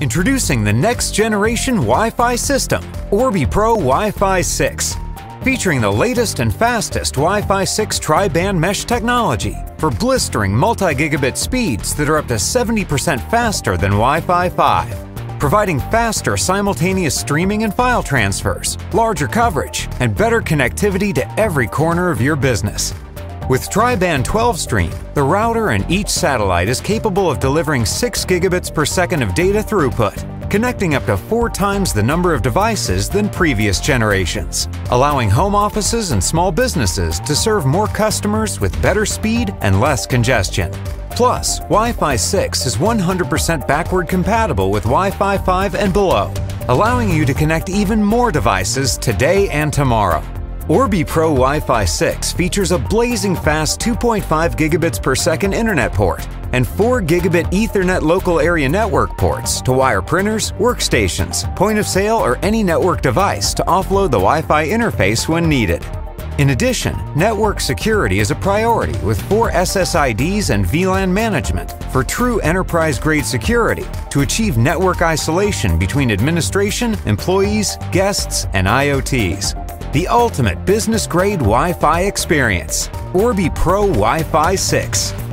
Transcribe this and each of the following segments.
Introducing the next generation Wi-Fi system, Orbi Pro Wi-Fi 6. Featuring the latest and fastest Wi-Fi 6 tri-band mesh technology for blistering multi-gigabit speeds that are up to 70% faster than Wi-Fi 5 providing faster simultaneous streaming and file transfers, larger coverage, and better connectivity to every corner of your business. With Tri-Band 12 Stream, the router and each satellite is capable of delivering 6 gigabits per second of data throughput, connecting up to four times the number of devices than previous generations, allowing home offices and small businesses to serve more customers with better speed and less congestion. Plus, Wi-Fi 6 is 100% backward compatible with Wi-Fi 5 and below, allowing you to connect even more devices today and tomorrow. Orbi Pro Wi-Fi 6 features a blazing fast 2.5 gigabits per second internet port and 4 gigabit Ethernet local area network ports to wire printers, workstations, point of sale, or any network device to offload the Wi-Fi interface when needed. In addition, network security is a priority with four SSIDs and VLAN management for true enterprise-grade security to achieve network isolation between administration, employees, guests, and IoTs the ultimate business-grade Wi-Fi experience. Orbi Pro Wi-Fi 6.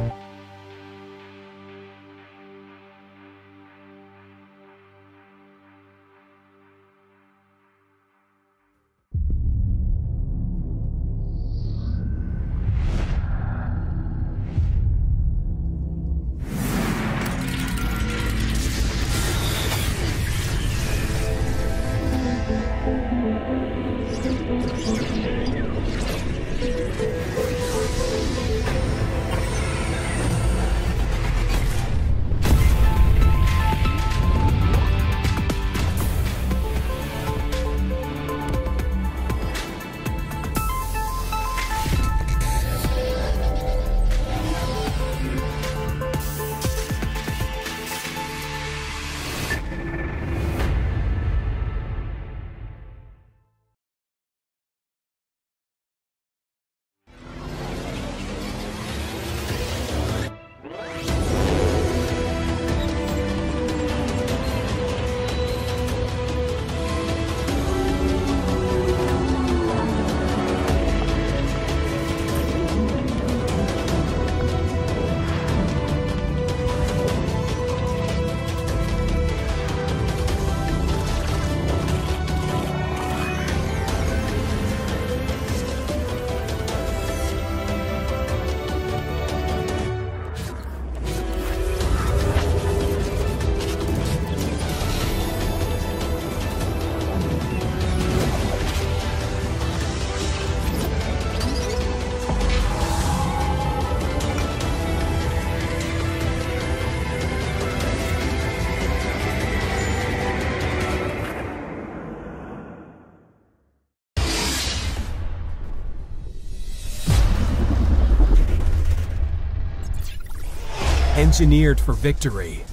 Engineered for victory.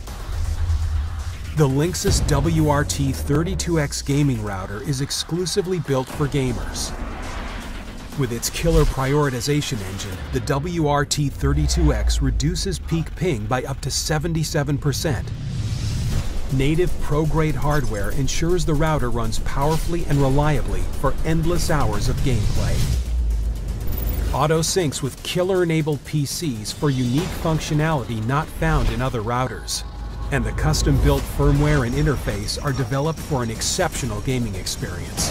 The Linksys WRT 32X gaming router is exclusively built for gamers. With its killer prioritization engine, the WRT 32X reduces peak ping by up to 77%. Native pro-grade hardware ensures the router runs powerfully and reliably for endless hours of gameplay. Auto syncs with killer-enabled PCs for unique functionality not found in other routers. And the custom-built firmware and interface are developed for an exceptional gaming experience.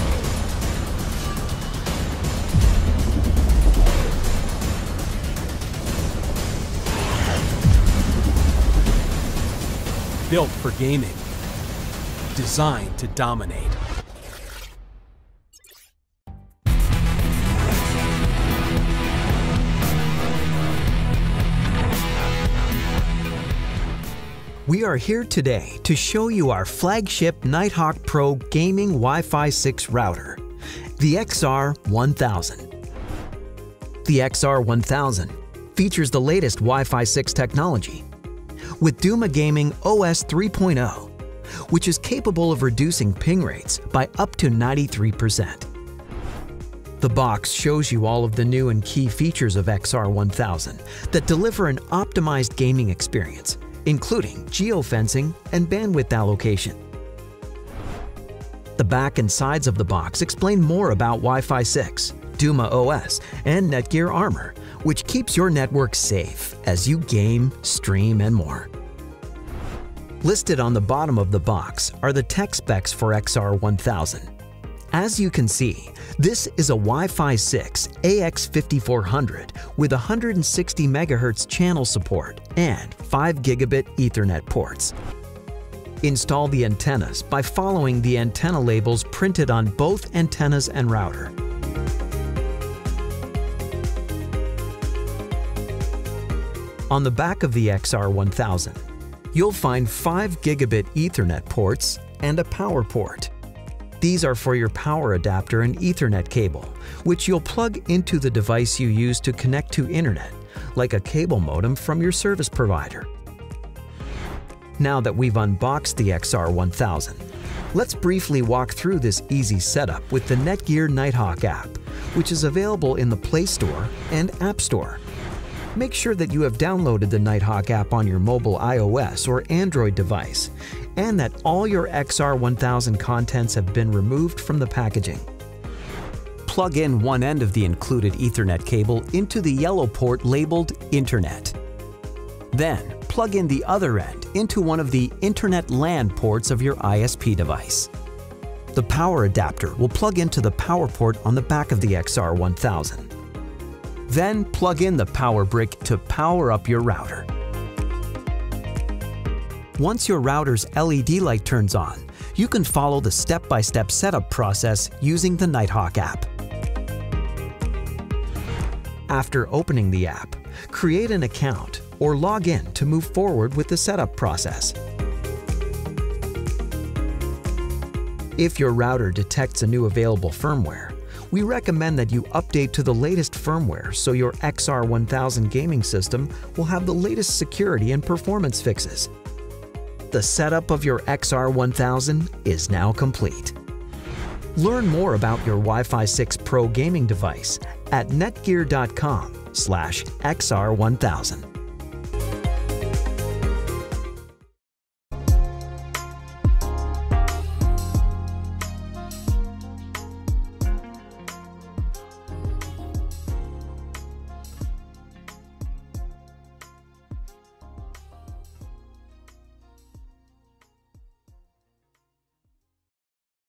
Built for gaming. Designed to dominate. We are here today to show you our flagship Nighthawk Pro Gaming Wi-Fi 6 router, the XR1000. The XR1000 features the latest Wi-Fi 6 technology with Duma Gaming OS 3.0, which is capable of reducing ping rates by up to 93%. The box shows you all of the new and key features of XR1000 that deliver an optimized gaming experience including geofencing and bandwidth allocation. The back and sides of the box explain more about Wi-Fi 6, Duma OS, and Netgear Armor, which keeps your network safe as you game, stream, and more. Listed on the bottom of the box are the tech specs for XR1000. As you can see, this is a Wi-Fi 6 AX5400 with 160 MHz channel support and 5 gigabit Ethernet ports. Install the antennas by following the antenna labels printed on both antennas and router. On the back of the XR1000, you'll find 5 gigabit Ethernet ports and a power port. These are for your power adapter and Ethernet cable, which you'll plug into the device you use to connect to internet, like a cable modem from your service provider. Now that we've unboxed the XR1000, let's briefly walk through this easy setup with the Netgear Nighthawk app, which is available in the Play Store and App Store. Make sure that you have downloaded the Nighthawk app on your mobile iOS or Android device, and that all your XR1000 contents have been removed from the packaging. Plug in one end of the included Ethernet cable into the yellow port labeled Internet. Then, plug in the other end into one of the Internet LAN ports of your ISP device. The power adapter will plug into the power port on the back of the XR1000. Then plug in the power brick to power up your router. Once your router's LED light turns on, you can follow the step-by-step -step setup process using the Nighthawk app. After opening the app, create an account or log in to move forward with the setup process. If your router detects a new available firmware, we recommend that you update to the latest firmware so your XR1000 gaming system will have the latest security and performance fixes. The setup of your XR1000 is now complete. Learn more about your Wi-Fi 6 Pro gaming device at netgear.com/xr1000.